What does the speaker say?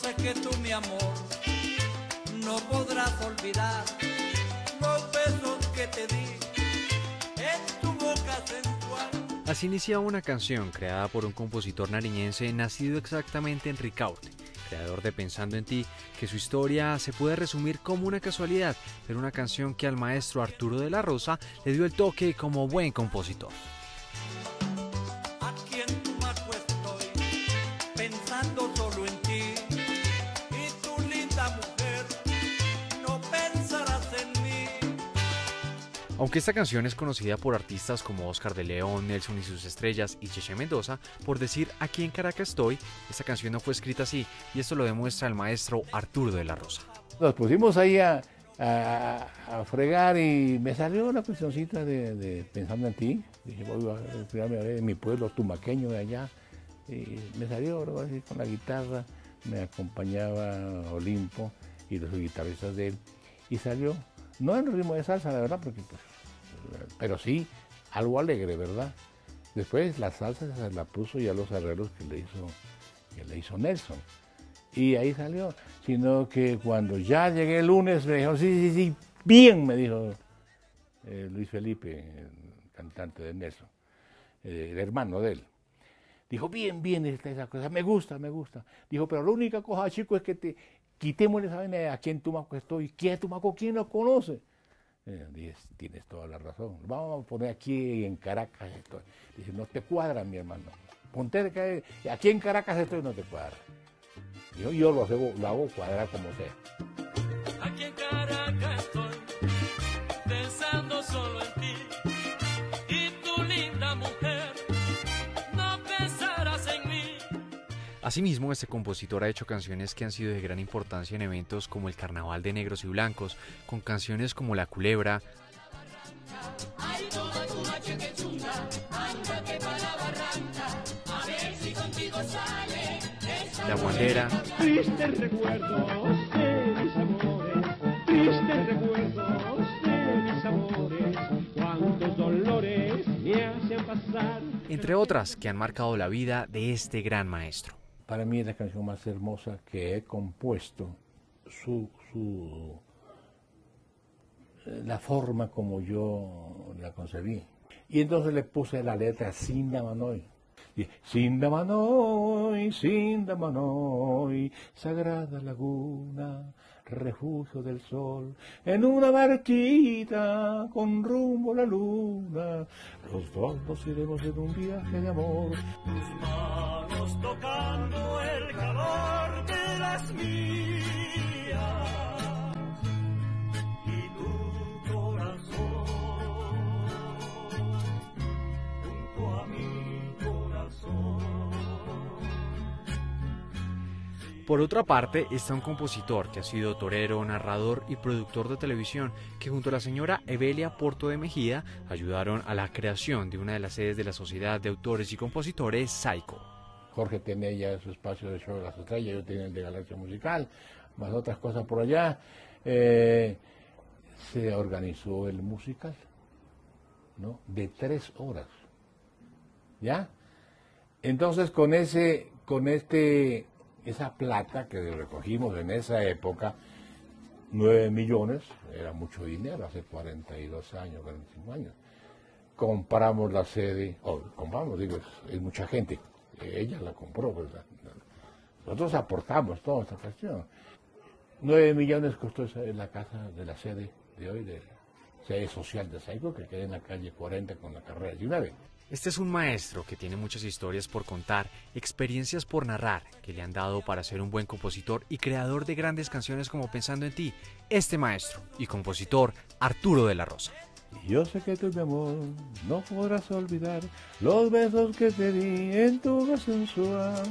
sé que tú, mi amor, no podrás olvidar los besos que te di en tu boca sensual. Así inicia una canción creada por un compositor nariñense nacido exactamente en Ricaurte, creador de Pensando en ti, que su historia se puede resumir como una casualidad, pero una canción que al maestro Arturo de la Rosa le dio el toque como buen compositor. Aunque esta canción es conocida por artistas como Oscar de León, Nelson y sus estrellas y Cheche Mendoza, por decir aquí en Caracas estoy, esta canción no fue escrita así y esto lo demuestra el maestro Arturo de la Rosa. Nos pusimos ahí a, fregar y me salió una cuestioncita de, pensando en ti. Dije, voy a inspirarme a mi pueblo tumaqueño de allá. Y me salió así con la guitarra, me acompañaba Olimpo y los guitarristas de él. Y salió, no en ritmo de salsa, la verdad, porque pues, pero sí algo alegre, ¿verdad? Después la salsa se la puso ya los arreglos que le hizo, que hizo Nelson. Y ahí salió. Sino que cuando ya llegué el lunes me dijo, sí, sí, sí, bien, me dijo eh, Luis Felipe, el cantante de Nelson, eh, el hermano de él. Dijo, bien, bien, esta, esa cosa, me gusta, me gusta. Dijo, pero la única cosa, chico, es que te quitemos esa vaina de aquí en Tumaco estoy. ¿Quién es Tumaco? ¿Quién lo conoce? Eh, tienes toda la razón. Vamos a poner aquí en Caracas esto. Dice, no te cuadra, mi hermano. Ponte de que aquí en Caracas estoy no te cuadra. Yo, yo lo, hago, lo hago cuadrar como sea. Asimismo, este compositor ha hecho canciones que han sido de gran importancia en eventos como el Carnaval de Negros y Blancos, con canciones como La Culebra, La Guandera, Tristes recuerdos de mis amores, tristes recuerdos de mis amores, cuántos dolores me hacen pasar. entre otras que han marcado la vida de este gran maestro. Para mí es la canción más hermosa que he compuesto. Su, su, eh, la forma como yo la concebí. Y entonces le puse la letra Sindamanoy. Sindamanoy, Sindamanoy, sagrada laguna, refugio del sol, en una barquita con rumbo a la luna, los dos nos iremos en un viaje de amor. Tus manos tocando el calor Por otra parte, está un compositor que ha sido torero, narrador y productor de televisión, que junto a la señora Evelia Porto de Mejía ayudaron a la creación de una de las sedes de la Sociedad de Autores y Compositores, SAICO. Jorge tiene ya su espacio de show de las estrellas, yo tenía el de Galaxia Musical, más otras cosas por allá. Eh, se organizó el musical, ¿no? De tres horas. ¿Ya? Entonces con ese, con este, esa plata que recogimos en esa época, 9 millones, era mucho dinero, hace 42 años, 45 años. Compramos la sede, o compramos, digo, es, mucha gente, ella la compró, ¿verdad? Nosotros aportamos toda esta cuestión. 9 millones costó esa, la casa de la sede de hoy, de la sede social de Saico, que queda en la calle 40 con la carrera 19. Este es un maestro que tiene muchas historias por contar, experiencias por narrar, que le han dado para ser un buen compositor y creador de grandes canciones como Pensando en ti. Este maestro y compositor, Arturo de la Rosa. Yo sé que tú, mi amor, no podrás olvidar los besos que te di en tu voz sensual.